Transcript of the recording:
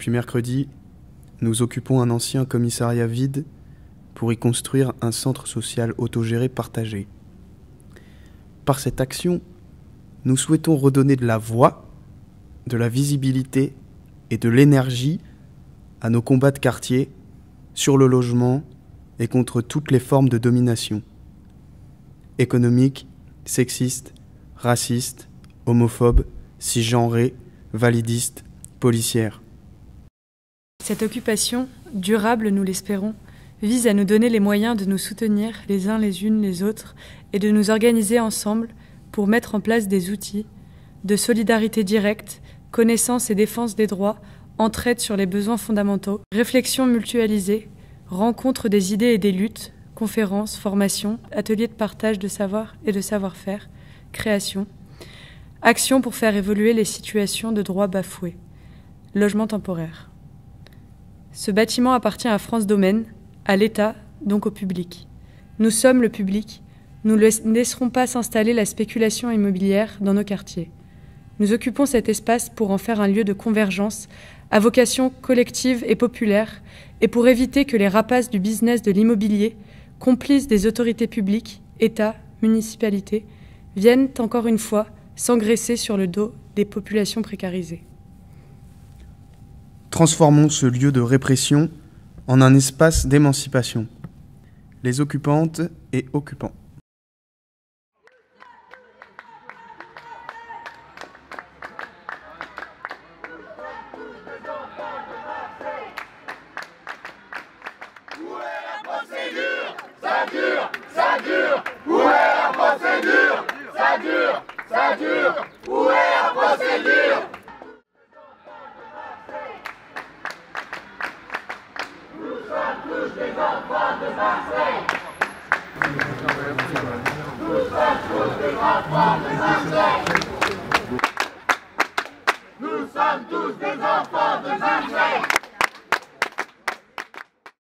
Puis mercredi, nous occupons un ancien commissariat vide pour y construire un centre social autogéré partagé. Par cette action, nous souhaitons redonner de la voix, de la visibilité et de l'énergie à nos combats de quartier sur le logement et contre toutes les formes de domination économique, sexiste, raciste, homophobe, cisgenré, validiste, policière. Cette occupation, durable nous l'espérons, vise à nous donner les moyens de nous soutenir les uns les unes les autres et de nous organiser ensemble pour mettre en place des outils de solidarité directe, connaissance et défense des droits, entraide sur les besoins fondamentaux, réflexion mutualisée, rencontre des idées et des luttes, conférences, formations, ateliers de partage de savoir et de savoir-faire, création, action pour faire évoluer les situations de droits bafoués, logement temporaire. Ce bâtiment appartient à France Domaine, à l'État, donc au public. Nous sommes le public, nous ne laisserons pas s'installer la spéculation immobilière dans nos quartiers. Nous occupons cet espace pour en faire un lieu de convergence à vocation collective et populaire et pour éviter que les rapaces du business de l'immobilier complices des autorités publiques, États, municipalités, viennent encore une fois s'engraisser sur le dos des populations précarisées. Transformons ce lieu de répression en un espace d'émancipation. Les occupantes et occupants. Nous sommes tous des enfants de Marseille